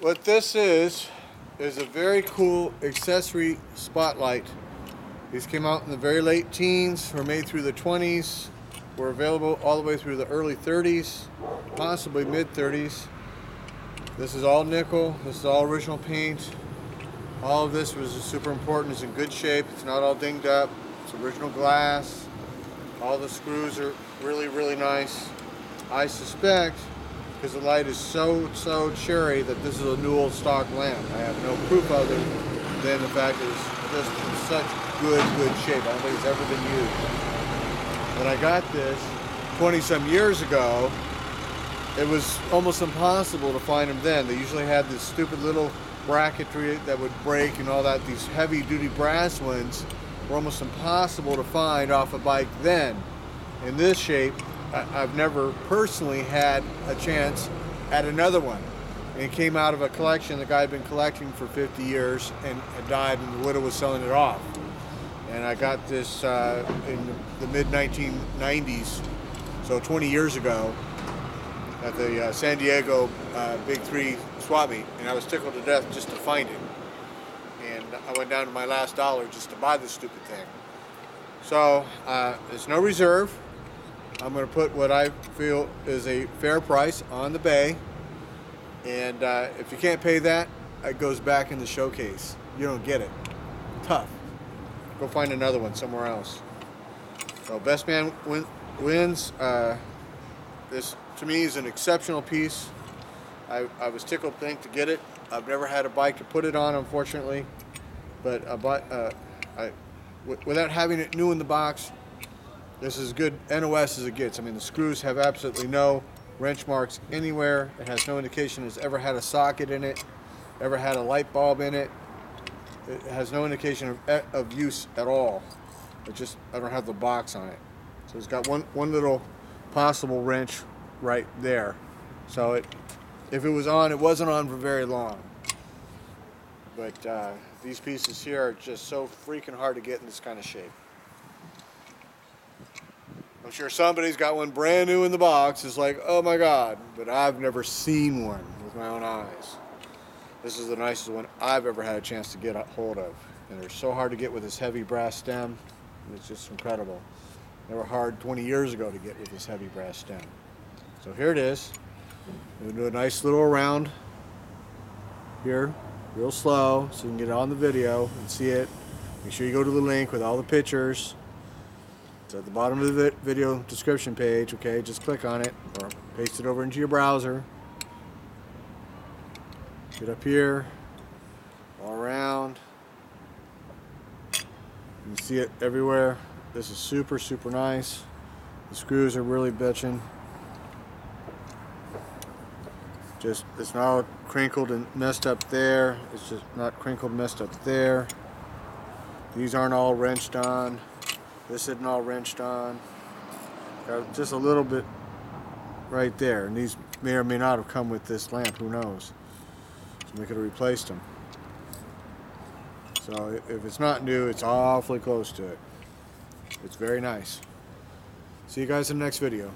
what this is is a very cool accessory spotlight. These came out in the very late teens, were made through the 20s, were available all the way through the early 30s, possibly mid 30s. This is all nickel, this is all original paint. All of this was super important, it's in good shape, it's not all dinged up, it's original glass. All the screws are really, really nice. I suspect because the light is so, so cherry that this is a new old stock lamp. I have no proof other than the fact that it's just in such good, good shape. I don't think it's ever been used. When I got this 20 some years ago, it was almost impossible to find them then. They usually had this stupid little bracketry that would break and all that. These heavy duty brass ones were almost impossible to find off a bike then. In this shape, I've never personally had a chance at another one. And it came out of a collection the guy had been collecting for 50 years and died, and the widow was selling it off. And I got this uh, in the mid 1990s, so 20 years ago, at the uh, San Diego uh, Big Three swap meet, and I was tickled to death just to find it. And I went down to my last dollar just to buy this stupid thing. So uh, there's no reserve. I'm going to put what I feel is a fair price on the bay. And uh, if you can't pay that, it goes back in the showcase. You don't get it. Tough. Go find another one somewhere else. So best man win, wins. Uh, this to me is an exceptional piece. I, I was tickled pink to get it. I've never had a bike to put it on, unfortunately. But uh, I, without having it new in the box, this is good NOS as it gets. I mean, the screws have absolutely no wrench marks anywhere. It has no indication it's ever had a socket in it, ever had a light bulb in it. It has no indication of, of use at all. It just, I don't have the box on it. So it's got one, one little possible wrench right there. So it, if it was on, it wasn't on for very long. But uh, these pieces here are just so freaking hard to get in this kind of shape. Sure somebody's got one brand new in the box. It's like, oh my God, but I've never seen one with my own eyes. This is the nicest one I've ever had a chance to get a hold of. And they're so hard to get with this heavy brass stem. It's just incredible. They were hard 20 years ago to get with this heavy brass stem. So here it is. Do a nice little round here, real slow, so you can get it on the video and see it. Make sure you go to the link with all the pictures. It's at the bottom of the video description page, okay? Just click on it or paste it over into your browser. Get up here, all around. You see it everywhere. This is super, super nice. The screws are really bitching. Just, it's not crinkled and messed up there. It's just not crinkled, messed up there. These aren't all wrenched on. This isn't all wrenched on. Got just a little bit right there. And these may or may not have come with this lamp, who knows. So we could have replaced them. So if it's not new, it's awfully close to it. It's very nice. See you guys in the next video.